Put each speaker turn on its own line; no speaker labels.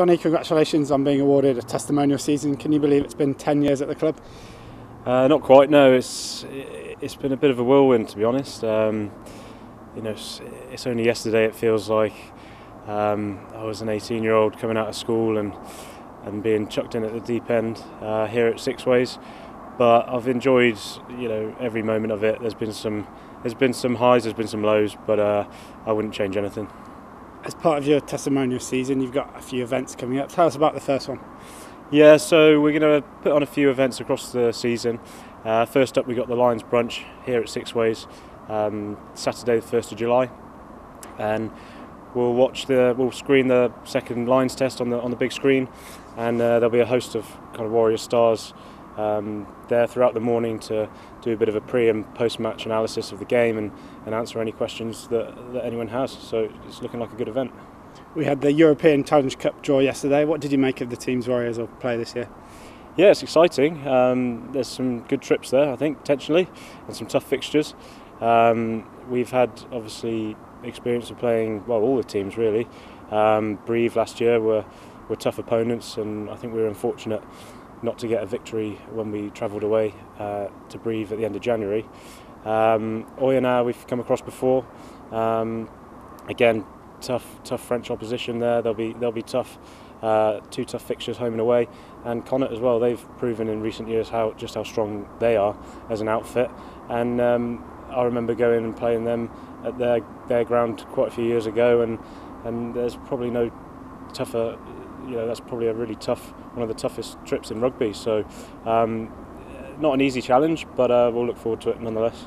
Jonny, congratulations on being awarded a testimonial season. Can you believe it's been 10 years at the club?
Uh, not quite. No, it's it's been a bit of a whirlwind to be honest. Um, you know, it's, it's, only yesterday it feels like um, I was an 18-year-old coming out of school and and being chucked in at the deep end uh, here at Sixways. But I've enjoyed you know every moment of it. There's been some there's been some highs, there's been some lows, but uh, I wouldn't change anything.
As part of your testimonial season, you've got a few events coming up. Tell us about the first one.
Yeah, so we're going to put on a few events across the season. Uh, first up, we got the Lions Brunch here at Sixways, um, Saturday the first of July, and we'll watch the we'll screen the second Lions test on the on the big screen, and uh, there'll be a host of kind of Warrior stars um, there throughout the morning to do a bit of a pre and post match analysis of the game and, and answer any questions that, that anyone has. So it's looking like a good event.
We had the European Challenge Cup draw yesterday. What did you make of the team's Warriors or play this year?
Yeah, it's exciting. Um, there's some good trips there, I think, potentially, and some tough fixtures. Um, we've had obviously experience of playing well all the teams really. Um, Brive last year were were tough opponents, and I think we were unfortunate not to get a victory when we travelled away uh, to Brive at the end of January. Um, we've come across before. Um, again, tough, tough French opposition there. They'll be they'll be tough. Uh, two tough fixtures home and away, and Connacht as well. They've proven in recent years how just how strong they are as an outfit. And um, I remember going and playing them at their their ground quite a few years ago, and and there's probably no tougher. you know that's probably a really tough one of the toughest trips in rugby. So um, not an easy challenge, but uh, we'll look forward to it nonetheless.